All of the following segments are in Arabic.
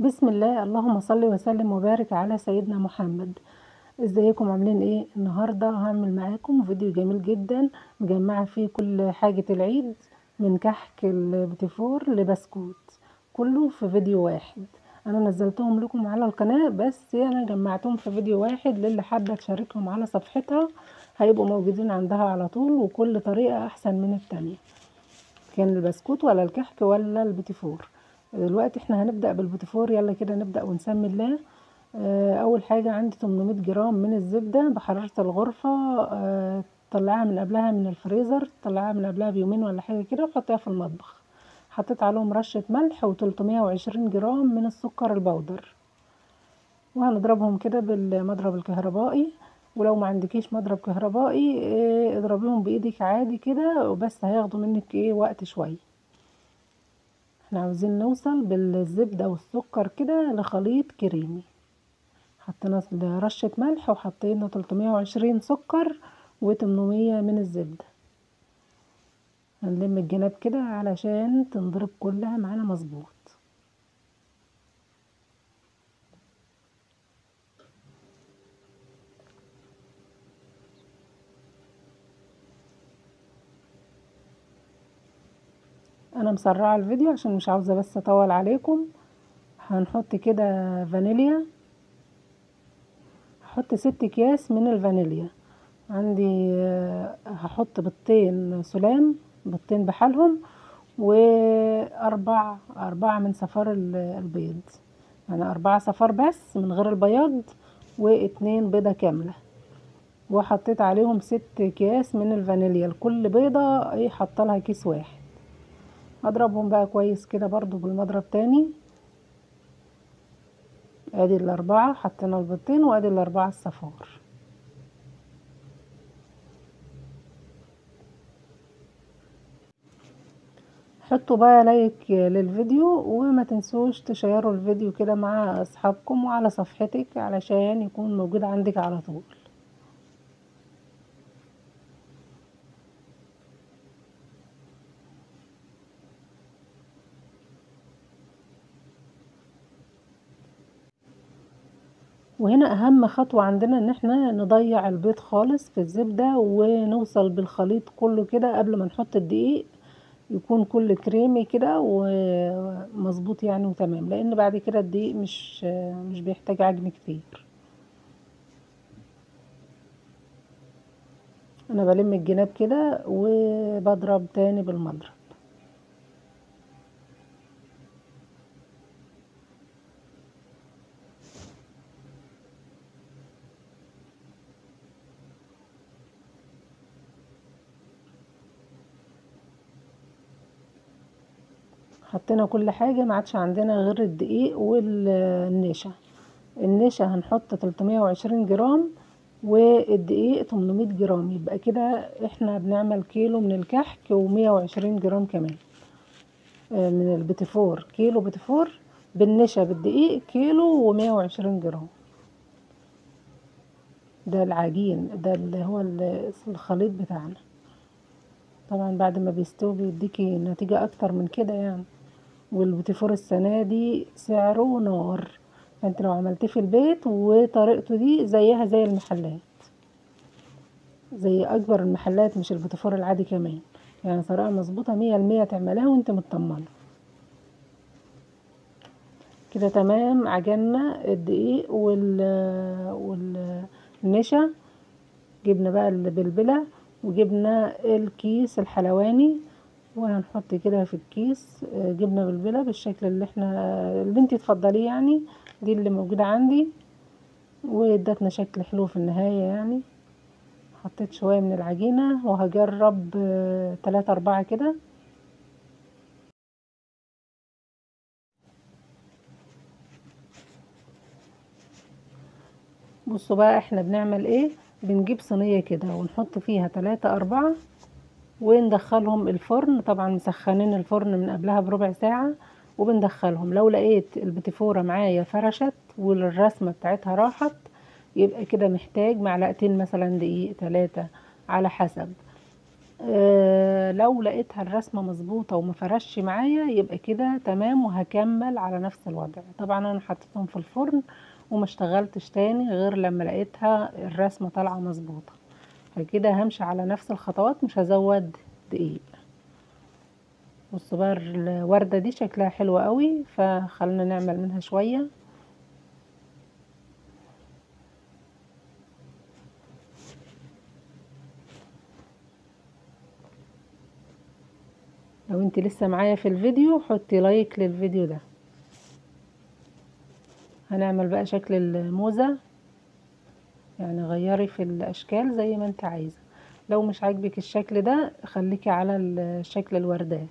بسم الله اللهم صل وسلم وبارك على سيدنا محمد. ازيكم؟ عاملين إيه؟ النهارده هعمل معاكم فيديو جميل جدا مجمعة فيه كل حاجة العيد من كحك البتيفور لبسكوت كله في فيديو واحد. أنا نزلتهم لكم على القناة بس أنا جمعتهم في فيديو واحد للي حابة تشاركهم على صفحتها هيبقوا موجودين عندها على طول وكل طريقة أحسن من التانية. كان البسكوت ولا الكحك ولا البتيفور. دلوقتي إحنا هنبدأ بالبوتيفور يلا كده نبدأ ونسمي الله. آه أول حاجة عندي 800 جرام من الزبدة بحرارة الغرفة. آه طلعها من قبلها من الفريزر طلعها من قبلها بيومين ولا حاجة كده وحطيها في المطبخ. حطيت عليهم رشة ملح و320 جرام من السكر البودر وهنضربهم كده بالمضرب الكهربائي. ولو ما عندكيش مضرب كهربائي آه اضربيهم بإيدك عادي كده وبس هياخدوا منك إيه وقت شوية. إحنا عاوزين نوصل بالزبدة والسكر كده لخليط كريمي. حطينا رشة ملح وحطينا 320 سكر و800 من الزبدة. هنلم الجناب كده علشان تنضرب كلها معانا مظبوط. أنا مسرعة الفيديو عشان مش عاوزة بس أطول عليكم. هنحط كده فانيليا. هحط ست أكياس من الفانيليا. عندي هحط بيضتين سلام بيضتين بحالهم وأربع أربعة من صفار البيض. يعني أربعة صفار بس من غير البياض واتنين بيضة كاملة. وحطيت عليهم ست أكياس من الفانيليا. لكل بيضة إيه حطلها كيس واحد. هضربهم بقى كويس كده برضو بالمضرب تاني. أدي الأربعة حطينا البيضتين وأدي الأربعة الصفار. حطوا بقى لايك للفيديو وما تنسوش تشيروا الفيديو كده مع أصحابكم وعلى صفحتك علشان يكون موجود عندك على طول. وهنا أهم خطوة عندنا إن إحنا نضيع البيض خالص في الزبدة ونوصل بالخليط كله كده قبل ما نحط الدقيق يكون كل كريمي كده ومظبوط يعني وتمام لأن بعد كده الدقيق مش مش بيحتاج عجن كتير. أنا بلم الجناب كده وبضرب تاني بالمضرب. حطينا كل حاجة ما عادش عندنا غير الدقيق والنشا. النشا هنحط 320 جرام والدقيق 800 جرام. يبقى كده إحنا بنعمل كيلو من الكحك و120 جرام كمان. من البتيفور. كيلو بتيفور بالنشا بالدقيق كيلو و120 جرام. ده العجين ده اللي هو الخليط بتاعنا. طبعا بعد ما بيستوي بيديكي نتيجة أكتر من كده يعني. والبوتيفور السنة دي سعره نار. فانت لو عملتيه في البيت وطريقته دي زيها زي المحلات. زي أكبر المحلات مش البوتيفور العادي كمان. يعني طريقة مظبوطة مية المية تعملها وانت مطمنة كده تمام. عجنا الدقيق وال والنشا. جبنا بقى البلبلة وجبنا الكيس الحلواني. وهنحط كده في الكيس جبنة بلبله بالشكل اللي إحنا اللي انت تفضليه يعني دي اللي موجودة عندي. وادتنا شكل حلو في النهاية يعني. حطيت شوية من العجينة وهجرب تلاتة أربعة كده. بصوا بقى إحنا بنعمل إيه؟ بنجيب صينية كده ونحط فيها تلاتة أربعة. وندخلهم الفرن. طبعا مسخنين الفرن من قبلها بربع ساعة وبندخلهم. لو لقيت البتيفورة معايا فرشت والرسمة بتاعتها راحت يبقى كده محتاج معلقتين مثلا دقيق تلاتة على حسب. آه لو لقيتها الرسمة مظبوطة وما فرش معايا يبقى كده تمام وهكمل على نفس الوضع. طبعا أنا حطيتهم في الفرن وما اشتغلتش تاني غير لما لقيتها الرسمة طالعة مظبوطة. فكده همشي على نفس الخطوات مش هزود دقيق. بصوا بقى الوردة دي شكلها حلو قوي فخلنا نعمل منها شوية. لو انت لسه معايا في الفيديو حطي لايك للفيديو ده. هنعمل بقى شكل الموزة. يعني غيري في الأشكال زي ما أنت عايزة. لو مش عاجبك الشكل ده خليكي على شكل الوردات.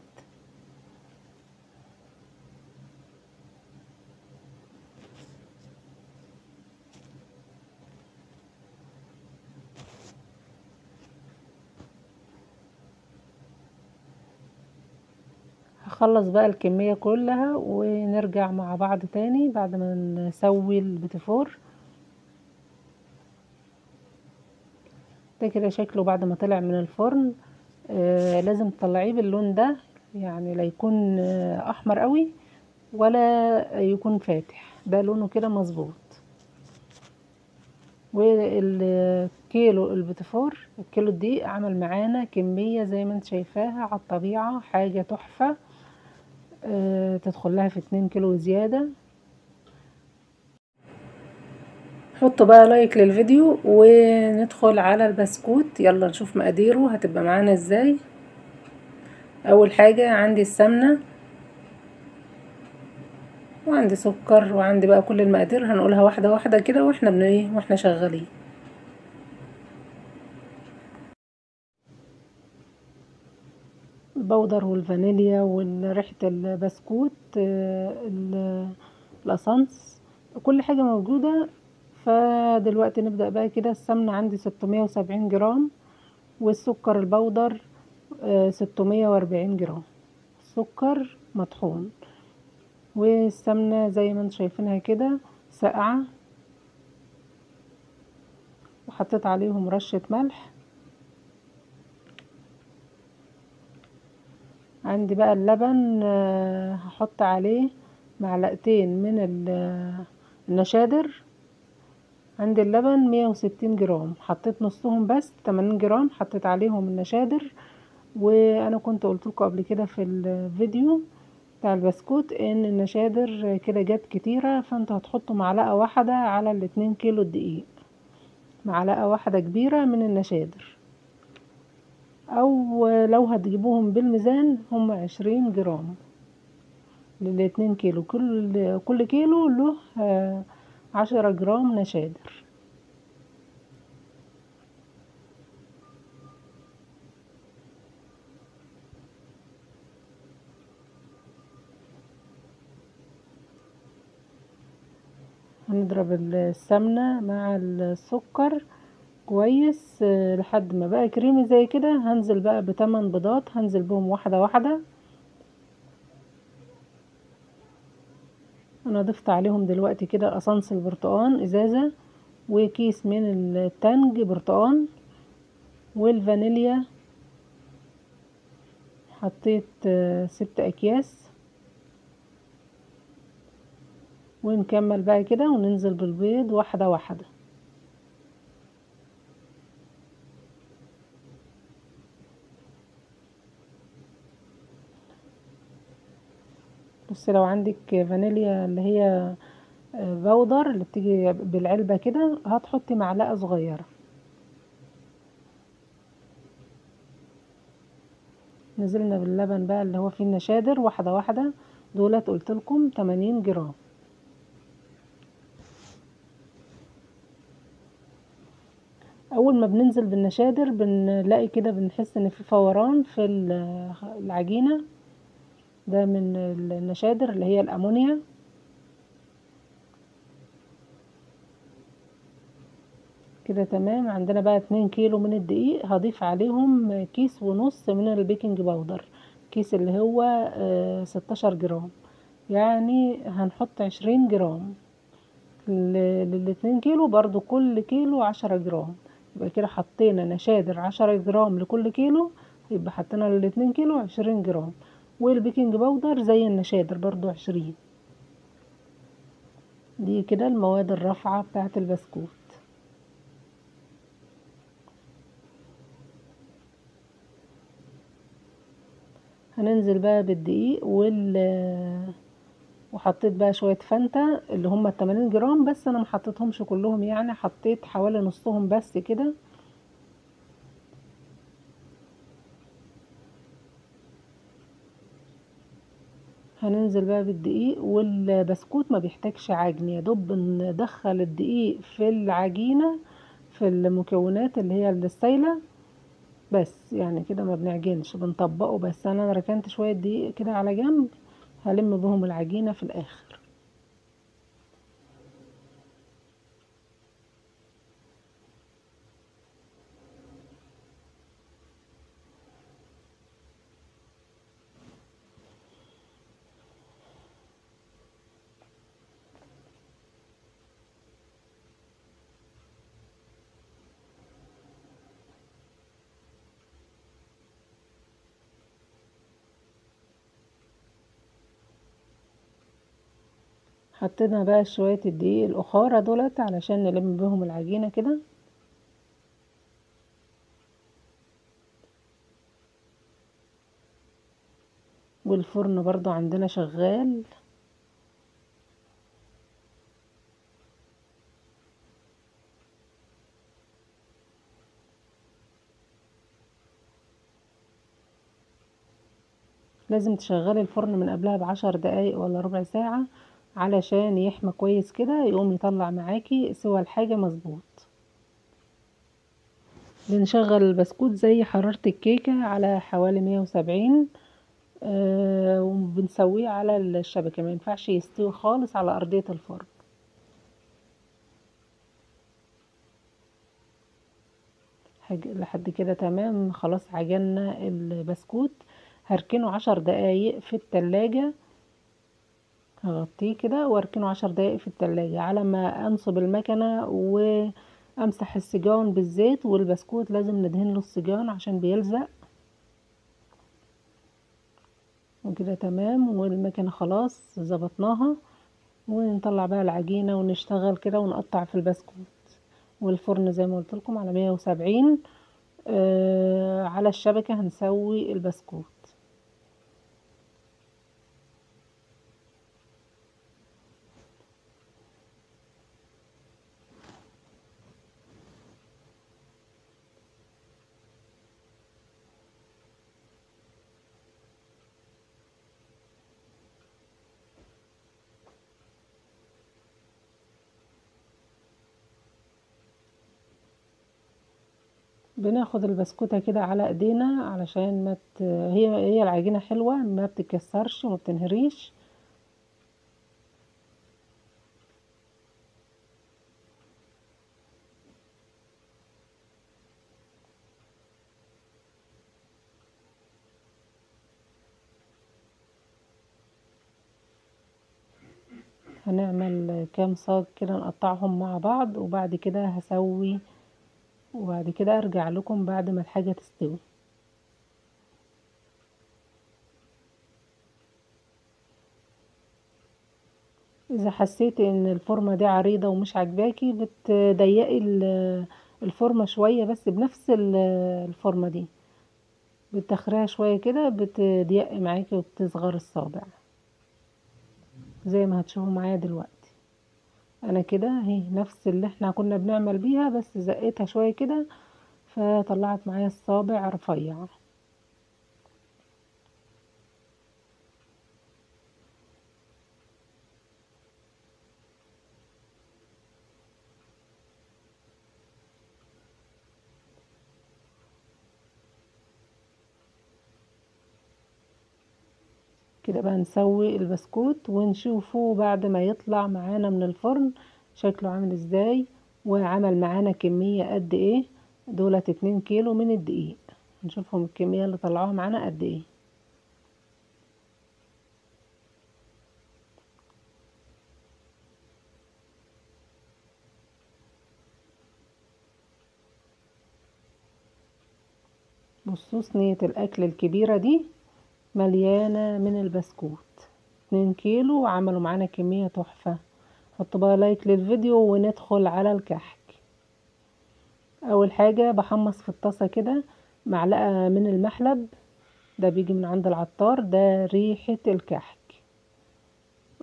هخلص بقى الكمية كلها ونرجع مع بعض تاني بعد ما نسوي البتفور ده كده شكله بعد ما طلع من الفرن. آه لازم تطلعيه باللون ده يعني لا يكون آه أحمر قوي ولا يكون فاتح. ده لونه كده مظبوط. والكيلو البتفور الكيلو دي عمل معانا كمية زي ما انت شايفاها على الطبيعة حاجة تحفة. أه تدخل لها في اتنين كيلو زيادة. حطوا بقى لايك للفيديو وندخل على البسكوت. يلا نشوف مقاديره هتبقى معانا إزاي. أول حاجة عندي السمنة وعندي سكر وعندي بقى كل المقادير هنقولها واحدة واحدة كده وإحنا بن إيه وإحنا شغالين. البودر والفانيليا وريحة البسكوت ال essence كل حاجة موجودة. فدلوقتي نبدأ بقى كده. السمنة عندي ستمية وسبعين جرام والسكر البودر ستمية وأربعين جرام. سكر مطحون. والسمنة زي ما أنتم شايفينها كده ساقعة. وحطيت عليهم رشة ملح. عندي بقى اللبن هحط عليه معلقتين من النشادر. عندي اللبن مية وستين جرام. حطيت نصهم بس تمانين جرام حطيت عليهم النشادر. وأنا كنت قلتلكوا قبل كده في الفيديو بتاع البسكوت إن النشادر كده جت كتيرة فانتوا هتحطوا معلقة واحدة على الاتنين كيلو الدقيق. معلقة واحدة كبيرة من النشادر. أو لو هتجيبوهم بالميزان هم عشرين جرام للاتنين كيلو. كل كل كيلو له عشرة جرام نشادر. هنضرب السمنة مع السكر كويس لحد ما بقى كريمي زي كده. هنزل بقى بتمن بيضات هنزل بهم واحدة واحدة. أنا ضفت عليهم دلوقتي كده قصنص البرتقان إزازة وكيس من التانج برتقان والفانيليا. حطيت ست أكياس. ونكمل بقى كده وننزل بالبيض واحدة واحدة. بصي لو عندك فانيليا اللي هي بودر اللي بتيجي بالعلبة كده هتحطي معلقة صغيرة. نزلنا باللبن بقى اللي هو فيه النشادر واحدة واحدة. دولت قلتلكم تمانين جرام. أول ما بننزل بالنشادر بنلاقي كده بنحس إن في فوران في العجينة. ده من النشادر اللي هي الأمونيا. كده تمام. عندنا بقى اتنين كيلو من الدقيق هضيف عليهم كيس ونص من ال baking powder. كيس اللي هو ستاشر جرام. يعني هنحط عشرين جرام. للاتنين كيلو برضو كل كيلو عشرة جرام. يبقى كده حطينا نشادر عشرة جرام لكل كيلو. يبقى حطينا الاتنين كيلو عشرين جرام. وال baking powder زي النشادر برضو عشرين. دي كده المواد الرافعة بتاعة البسكوت. هننزل بقى بالدقيق وال وحطيت بقى شوية فانتا اللي هما التمانين جرام بس أنا محطيتهمش كلهم يعني حطيت حوالي نصهم بس كده. هننزل بقى بالدقيق والبسكوت ما بيحتاجش عجن يا دوب ندخل الدقيق في العجينة في المكونات اللي هي السايلة. بس يعني كده ما بنعجنش بنطبقه. بس أنا ركنت شوية دقيق كده على جنب هلم بهم العجينة في الآخر. حطينا بقى شوية الدقيق الأخارة دولت علشان نلم بهم العجينة كده. والفرن برضو عندنا شغال. لازم تشغلي الفرن من قبلها بعشر دقايق ولا ربع ساعة علشان يحمى كويس كده يقوم يطلع معاكي سوى الحاجة مظبوط. بنشغل البسكوت زي حرارة الكيكة على حوالي مية وسبعين آه وبنسويه على الشبكة. مينفعش يستوي خالص على أرضية الفرن. لحد كده تمام. خلاص عجنا البسكوت. هركنه عشر دقايق في التلاجة. هغطيه كده واركنه عشر دقايق في التلاجة على ما أنصب المكنة وأمسح السجان بالزيت والبسكوت لازم ندهنله السجان عشان بيلزق. وكده تمام والمكنة خلاص ظبطناها. ونطلع بقى العجينة ونشتغل كده ونقطع في البسكوت والفرن زي ما قلت لكم على مية وسبعين. آه على الشبكة هنسوي البسكوت. بناخد البسكوتة كده على إيدينا علشان ما ت... هي هي العجينة حلوة ما بتتكسرش وما بتنهريش. هنعمل كام صاج كده نقطعهم مع بعض وبعد كده هسوي وبعد كده أرجع لكم بعد ما الحاجة تستوي. إذا حسيتي إن الفورمة دي عريضة ومش عاجباكي بتضيقي الفورمة شوية بس بنفس الفورمة دي. بتخريها شوية كده بتضيق معاكي وبتصغر الصابع. زي ما هتشوفوا معايا دلوقتي. أنا كده أهي نفس اللي إحنا كنا بنعمل بيها بس زقيتها شوية كده فطلعت معايا الصابع رفيع. كده بقى نسوي البسكوت ونشوفه بعد ما يطلع معانا من الفرن شكله عامل إزاي وعمل معانا كمية قد إيه. دولت اتنين كيلو من الدقيق. نشوفهم الكمية اللي طلعوها معانا قد إيه. بصوا صينية الأكل الكبيرة دي. مليانة من البسكوت. اتنين كيلو وعملوا معانا كمية تحفة. حطوا بقى لايك للفيديو وندخل على الكحك. أول حاجة بحمص في الطاسة كده معلقة من المحلب. ده بيجي من عند العطار ده ريحة الكحك.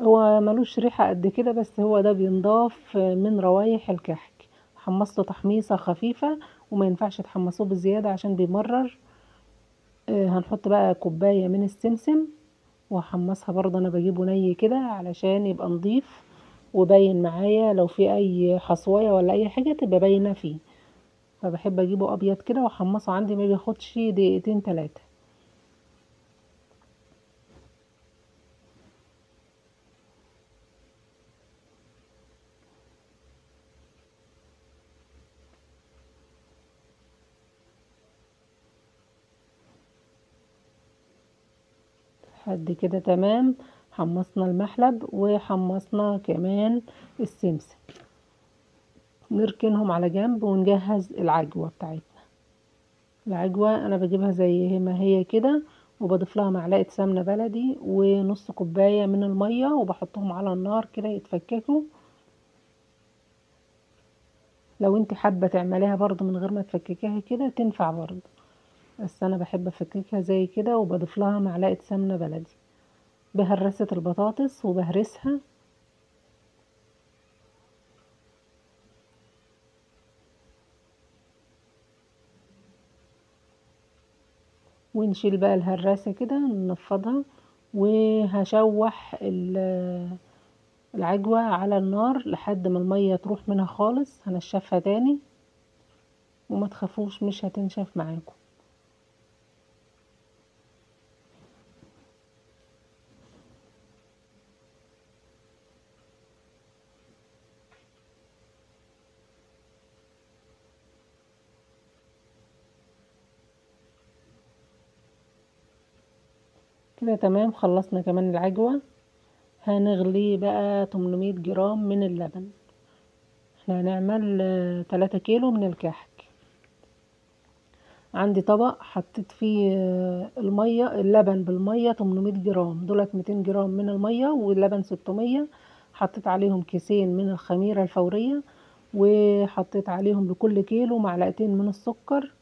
هو ملوش ريحة قد كده بس هو ده بينضاف من روايح الكحك. حمصته تحميصة خفيفة وما ينفعش تحمصوه بزيادة عشان بيمرر. هنحط بقى كوباية من السمسم وهحمصها برضه أنا بجيبه ني كده علشان يبقى نضيف وباين معايا لو في أي حصواية ولا أي حاجة تبقى باينة فيه. فبحب أجيبه أبيض كده وأحمصه عندي ما بياخدش دقيقتين تلاتة. لحد كده تمام حمصنا المحلب وحمصنا كمان السمسم. نركنهم على جنب ونجهز العجوة بتاعتنا. العجوة أنا بجيبها زي ما هي كده وبضيف لها معلقة سمنة بلدي ونص كوباية من المية وبحطهم على النار كده يتفككوا. لو انت حابة تعمليها برضو من غير ما تفككيها كده تنفع برضو بس أنا بحب أفككها زي كده وبضيف لها معلقة سمنة بلدي. بهرسة البطاطس وبهرسها. ونشيل بقى الهراسة كده ننفضها وهشوح العجوة على النار لحد ما المية تروح منها خالص. هنشفها تاني وما تخافوش مش هتنشف معاكم. كده تمام خلصنا كمان العجوة. هنغلي بقى 800 جرام من اللبن. إحنا هنعمل تلاتة كيلو من الكحك. عندي طبق حطيت فيه المية اللبن بالمية 800 جرام. دولت 200 جرام من المية واللبن 600 حطيت عليهم كيسين من الخميرة الفورية وحطيت عليهم لكل كيلو معلقتين من السكر.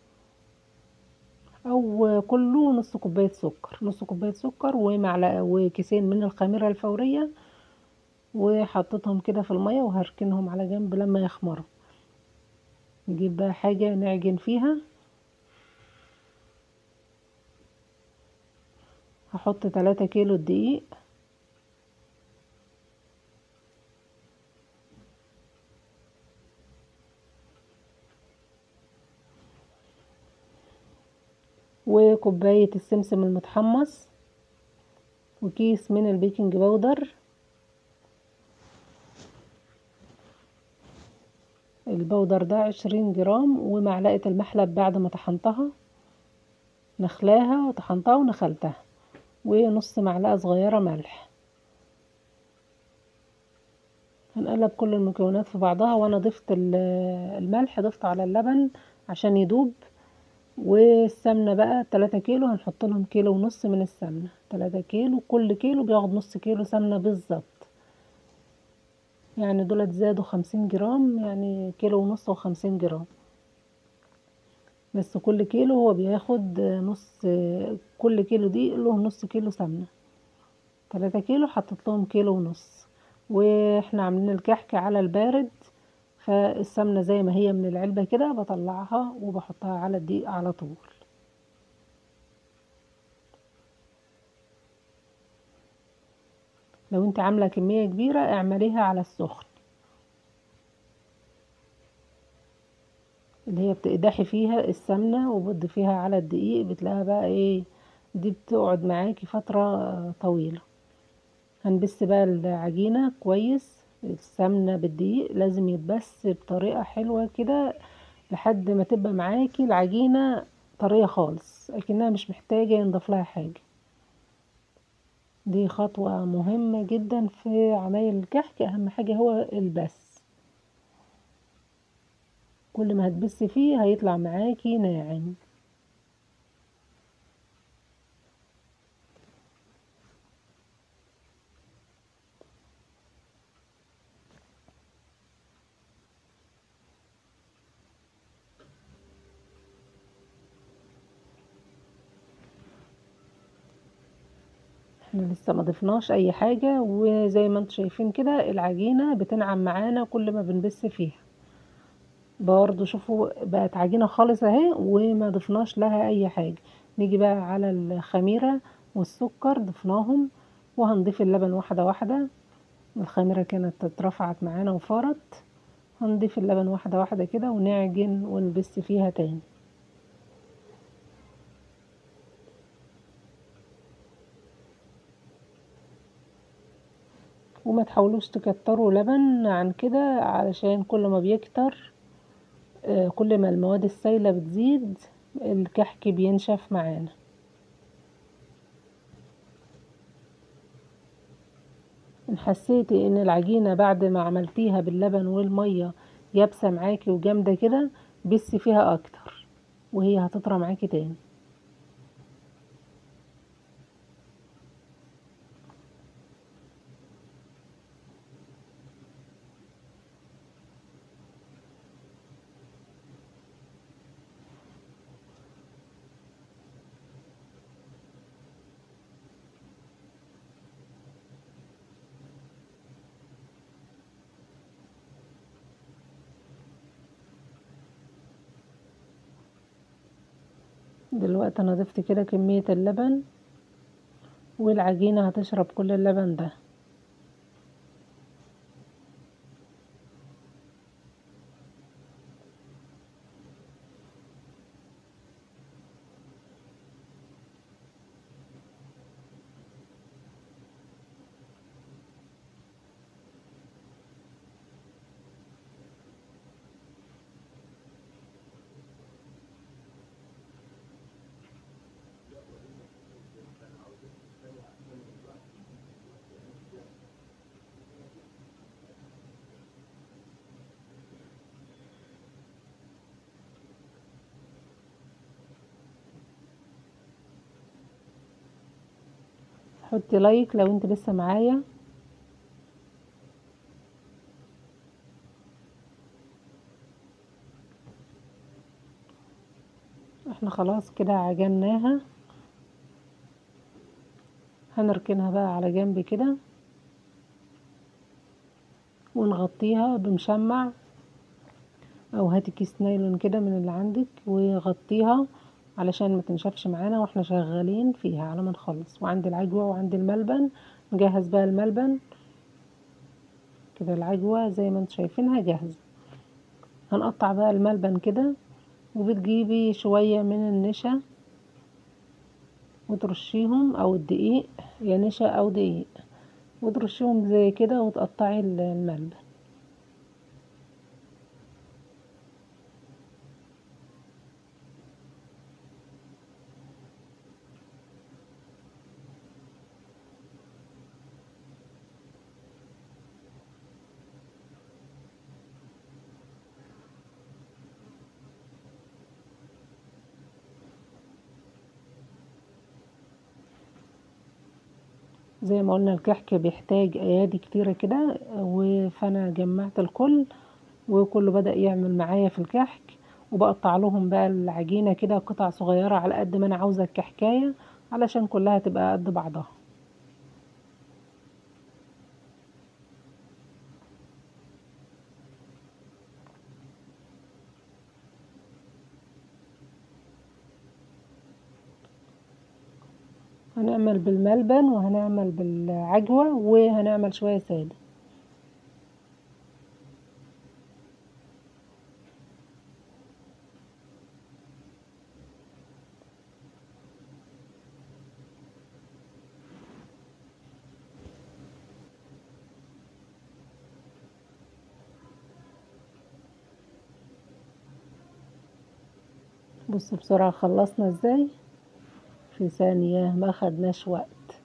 أو كله نص كوباية سكر نص كوباية سكر ومعلقة وكيسين من الخميرة الفورية وحطيتهم كده في المية وهركنهم على جنب لما يخمروا. نجيب بقى حاجة نعجن فيها. هحط 3 كيلو دقيق. وكوباية السمسم المتحمص وكيس من ال baking powder. البودر ده عشرين جرام ومعلقة المحلب بعد ما طحنتها نخلاها وطحنتها ونخلتها ونص معلقة صغيرة ملح. هنقلب كل المكونات في بعضها وأنا ضفت الملح ضفته على اللبن عشان يدوب. والسمنة بقى تلاتة كيلو هنحط لهم كيلو ونص من السمنة. تلاتة كيلو كل كيلو بياخد نص كيلو سمنة بالظبط. يعني دولت زادوا خمسين جرام يعني كيلو ونص وخمسين جرام. بس كل كيلو هو بياخد نص كل كيلو دي له نص كيلو سمنة. تلاتة كيلو حطيت لهم كيلو ونص. وإحنا عاملين الكحك على البارد. فالسمنة زي ما هي من العلبة كده بطلعها وبحطها على الدقيق على طول. لو انت عاملة كمية كبيرة اعمليها على السخن. اللي هي بتقدحي فيها السمنة وبتضيفيها على الدقيق بتلاقيها بقى إيه دي بتقعد معاكي فترة طويلة. هنبس بقى العجينة كويس. السمنة بالدقيق لازم يتبس بطريقة حلوة كده لحد ما تبقى معاكي العجينة طرية خالص لكنها مش محتاجة ينضاف لها حاجة. دي خطوة مهمة جدا في عمايل الكحك أهم حاجة هو البس. كل ما هتبسي فيه هيطلع معاكي ناعم. إحنا لسه ما ضفناش أي حاجة وزي ما أنتم شايفين كده العجينة بتنعم معانا كل ما بنبس فيها. برضو شوفوا بقت عجينة خالص أهي وما ضفناش لها أي حاجة. نيجي بقى على الخميرة والسكر ضفناهم وهنضيف اللبن واحدة واحدة. الخميرة كانت اترفعت معانا وفارت. هنضيف اللبن واحدة واحدة كده ونعجن ونبس فيها تاني. وما تحاولوش تكتروا لبن عن كده علشان كل ما بيكتر آه، كل ما المواد السائلة بتزيد الكحك بينشف معانا. إن حسيتي إن العجينة بعد ما عملتيها باللبن والمية يابسة معاكي وجامدة كده بسي فيها أكتر وهي هتطرى معاكي تاني. دلوقتي أنا ضفت كده كمية اللبن والعجينة هتشرب كل اللبن ده. حطي like لو انت لسه معايا. إحنا خلاص كده عجناها. هنركنها بقى على جنب كده. ونغطيها بمشمع. أو هاتي كيس نايلون كده من اللي عندك وغطيها. علشان ما تنشفش معانا وإحنا شغالين فيها على ما نخلص. وعندي العجوة وعندي الملبن. نجهز بقى الملبن. كده العجوة زي ما أنتم شايفينها جاهزة. هنقطع بقى الملبن كده وبتجيبي شوية من النشا وترشيهم أو الدقيق. يا نشا أو دقيق. وترشيهم زي كده وتقطعي الملبن. زي ما قلنا الكحك بيحتاج أيادي كتيرة كده فأنا جمعت الكل وكله بدأ يعمل معايا في الكحك وبقطع لهم بقى العجينة كده قطع صغيرة على قد ما أنا عاوزة الكحكاية علشان كلها تبقى قد بعضها. هنعمل بالملبن وهنعمل بالعجوة وهنعمل شوية سادة بصوا بسرعة خلصنا إزاي. في ثانية ما خدناش وقت.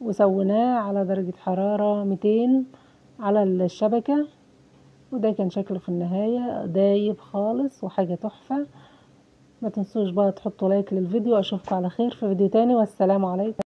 وسويناه على درجة حرارة ميتين على الشبكة. وده كان شكله في النهاية دايب خالص وحاجة تحفة. ما تنسوش بقى تحطوا لايك للفيديو. أشوفكم على خير في فيديو تاني. والسلام عليكم.